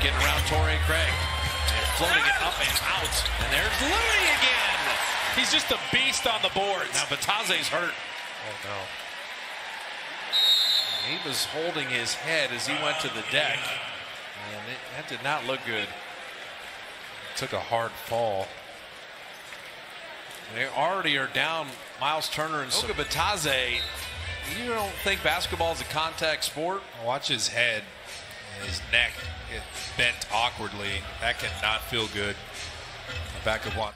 Getting around Torrey Craig. And floating it up and out. And there's Looney again. He's just a beast on the boards. Now Bitadze's hurt. Oh, no. He was holding his head as he went to the deck. And it, that did not look good. Took a hard fall. They already are down Myles Turner and Goga Bitadze. You don't think basketball is a contact sport? Watch his head his neck get bent awkwardly. That cannot feel good. Back of one.